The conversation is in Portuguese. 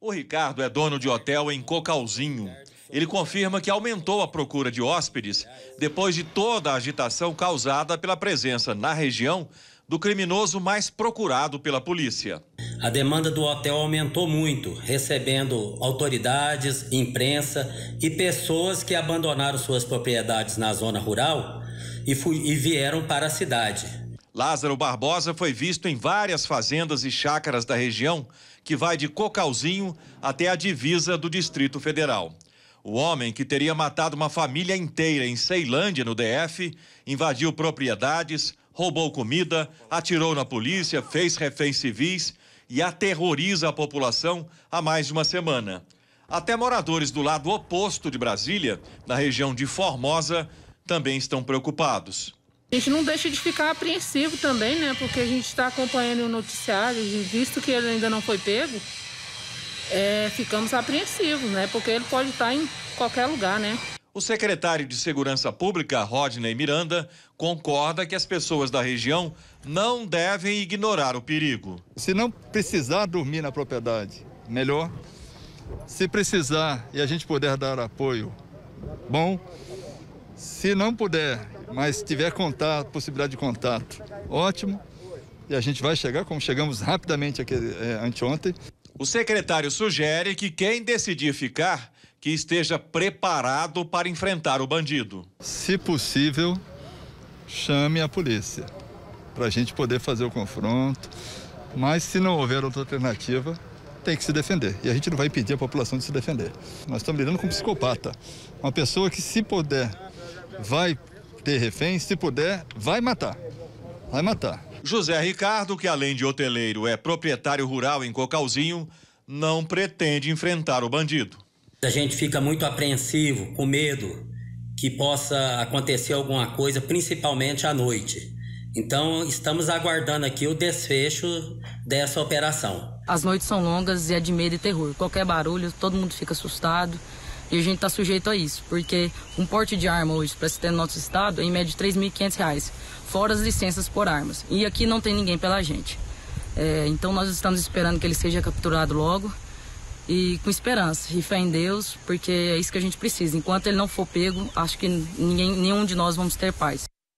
O Ricardo é dono de hotel em Cocalzinho. Ele confirma que aumentou a procura de hóspedes depois de toda a agitação causada pela presença na região do criminoso mais procurado pela polícia. A demanda do hotel aumentou muito, recebendo autoridades, imprensa e pessoas que abandonaram suas propriedades na zona rural e, fui, e vieram para a cidade. Lázaro Barbosa foi visto em várias fazendas e chácaras da região, que vai de Cocalzinho até a divisa do Distrito Federal. O homem, que teria matado uma família inteira em Ceilândia, no DF, invadiu propriedades, roubou comida, atirou na polícia, fez reféns civis e aterroriza a população há mais de uma semana. Até moradores do lado oposto de Brasília, na região de Formosa, também estão preocupados. A gente não deixa de ficar apreensivo também, né? Porque a gente está acompanhando o noticiário e visto que ele ainda não foi pego, é, ficamos apreensivos, né? Porque ele pode estar em qualquer lugar, né? O secretário de Segurança Pública, Rodney Miranda, concorda que as pessoas da região não devem ignorar o perigo. Se não precisar dormir na propriedade, melhor. Se precisar e a gente puder dar apoio, bom. Se não puder mas tiver contato, possibilidade de contato, ótimo. E a gente vai chegar, como chegamos rapidamente aqui é, anteontem. O secretário sugere que quem decidir ficar, que esteja preparado para enfrentar o bandido. Se possível, chame a polícia para a gente poder fazer o confronto. Mas se não houver outra alternativa, tem que se defender. E a gente não vai impedir a população de se defender. Nós estamos lidando com um psicopata. Uma pessoa que, se puder, vai ter refém, se puder, vai matar. Vai matar. José Ricardo, que além de hoteleiro é proprietário rural em Cocalzinho, não pretende enfrentar o bandido. A gente fica muito apreensivo, com medo que possa acontecer alguma coisa, principalmente à noite. Então, estamos aguardando aqui o desfecho dessa operação. As noites são longas e é de medo e terror. Qualquer barulho, todo mundo fica assustado. E a gente está sujeito a isso, porque um porte de arma hoje, para se ter no nosso estado, é em média R$ 3.500, fora as licenças por armas. E aqui não tem ninguém pela gente. É, então nós estamos esperando que ele seja capturado logo e com esperança e fé em Deus, porque é isso que a gente precisa. Enquanto ele não for pego, acho que ninguém, nenhum de nós vamos ter paz.